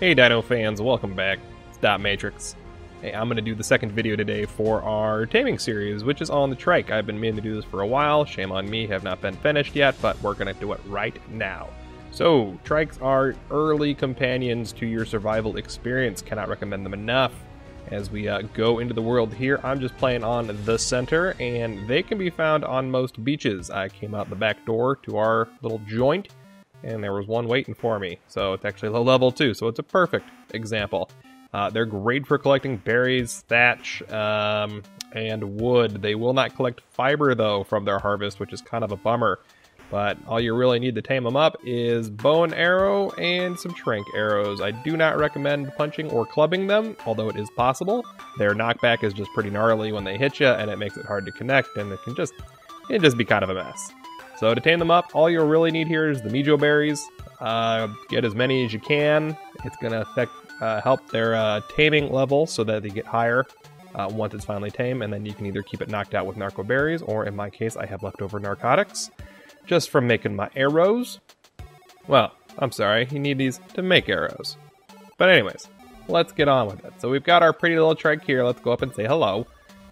Hey Dino fans, welcome back. It's Dot Matrix. Hey, I'm gonna do the second video today for our taming series, which is on the trike. I've been meaning to do this for a while. Shame on me, have not been finished yet, but we're gonna do it right now. So, trikes are early companions to your survival experience. Cannot recommend them enough. As we uh, go into the world here, I'm just playing on the center, and they can be found on most beaches. I came out the back door to our little joint, and there was one waiting for me. So it's actually low level too, so it's a perfect example. Uh, they're great for collecting berries, thatch, um, and wood. They will not collect fiber though from their harvest, which is kind of a bummer. But all you really need to tame them up is bow and arrow and some tranq arrows. I do not recommend punching or clubbing them, although it is possible. Their knockback is just pretty gnarly when they hit you, and it makes it hard to connect, and it can just it can just be kind of a mess. So to tame them up, all you'll really need here is the Mejo berries. Uh, get as many as you can. It's going to affect uh, help their uh, taming level so that they get higher uh, once it's finally tame, and then you can either keep it knocked out with narco berries, or in my case, I have leftover narcotics just from making my arrows. Well, I'm sorry, you need these to make arrows. But anyways, let's get on with it. So we've got our pretty little trike here. Let's go up and say hello.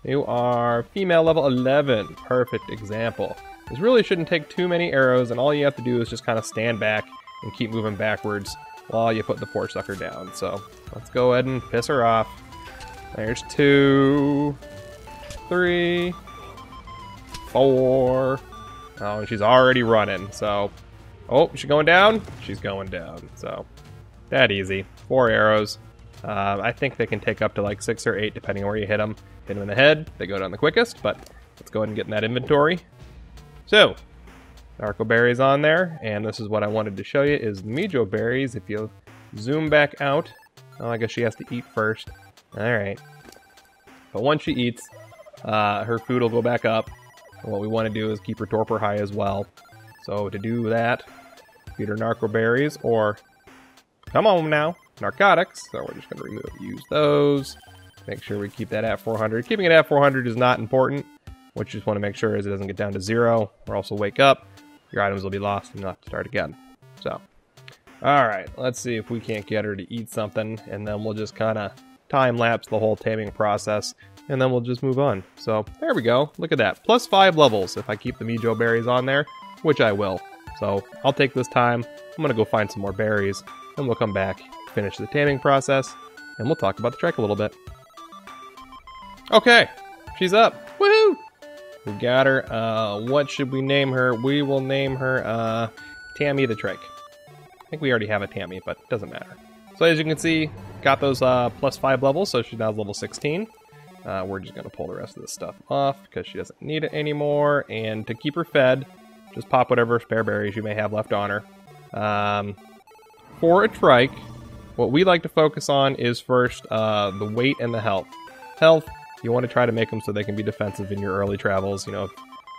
You are female level 11. Perfect example. This really shouldn't take too many arrows, and all you have to do is just kind of stand back and keep moving backwards while you put the poor sucker down. So let's go ahead and piss her off. There's two, three, four. Oh, she's already running, so... Oh, she's going down? She's going down, so... That easy. Four arrows. Uh, I think they can take up to like six or eight, depending on where you hit them. Hit them in the head, they go down the quickest, but let's go ahead and get in that inventory. So, Narco berries on there, and this is what I wanted to show you, is Mejo berries. If you zoom back out, I guess she has to eat first. Alright. But once she eats, uh, her food will go back up. And what we want to do is keep her torpor high as well. So to do that, feed her narco berries, or, come on now, narcotics. So we're just going to remove, use those. Make sure we keep that at 400. Keeping it at 400 is not important. What you just want to make sure is it doesn't get down to zero, or also wake up. Your items will be lost and you'll have to start again. So, alright, let's see if we can't get her to eat something, and then we'll just kind of time-lapse the whole taming process, and then we'll just move on. So, there we go. Look at that. Plus five levels if I keep the Mejo berries on there, which I will. So, I'll take this time. I'm going to go find some more berries, and we'll come back, finish the taming process, and we'll talk about the trek a little bit. Okay, she's up. We got her. Uh, what should we name her? We will name her uh, Tammy the Trike. I think we already have a Tammy, but it doesn't matter. So as you can see, got those uh, plus 5 levels, so she's now level 16. Uh, we're just going to pull the rest of this stuff off because she doesn't need it anymore. And to keep her fed, just pop whatever spare berries you may have left on her. Um, for a trike, what we like to focus on is first uh, the weight and the health. Health, you want to try to make them so they can be defensive in your early travels. You know,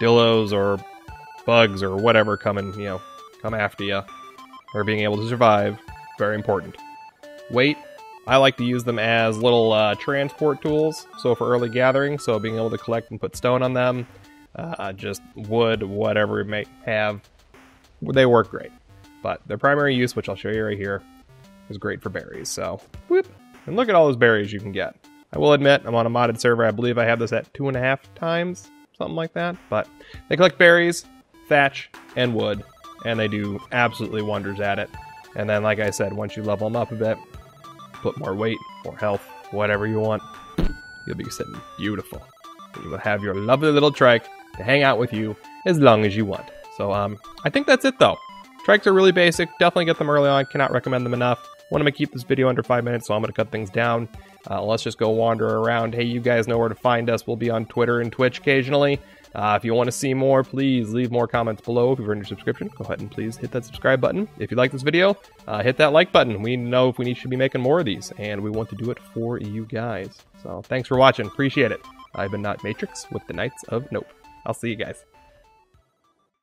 dillos or bugs or whatever coming, you know, come after you, or being able to survive. Very important. Weight, I like to use them as little uh, transport tools. So for early gathering, so being able to collect and put stone on them, uh, just wood, whatever it may have, they work great. But their primary use, which I'll show you right here, is great for berries. So, whoop. And look at all those berries you can get. I will admit, I'm on a modded server. I believe I have this at two and a half times, something like that. But they collect berries, thatch, and wood, and they do absolutely wonders at it. And then, like I said, once you level them up a bit, put more weight, more health, whatever you want, you'll be sitting beautiful. You will have your lovely little trike to hang out with you as long as you want. So, um, I think that's it though. Trikes are really basic. Definitely get them early on. Cannot recommend them enough. Want to keep this video under five minutes, so I'm going to cut things down. Uh, let's just go wander around. Hey, you guys know where to find us. We'll be on Twitter and Twitch occasionally. Uh, if you want to see more, please leave more comments below. If you've earned your subscription, go ahead and please hit that subscribe button. If you like this video, uh, hit that like button. We know if we need, should be making more of these, and we want to do it for you guys. So thanks for watching. Appreciate it. I've been Dot Matrix with the Knights of Nope. I'll see you guys.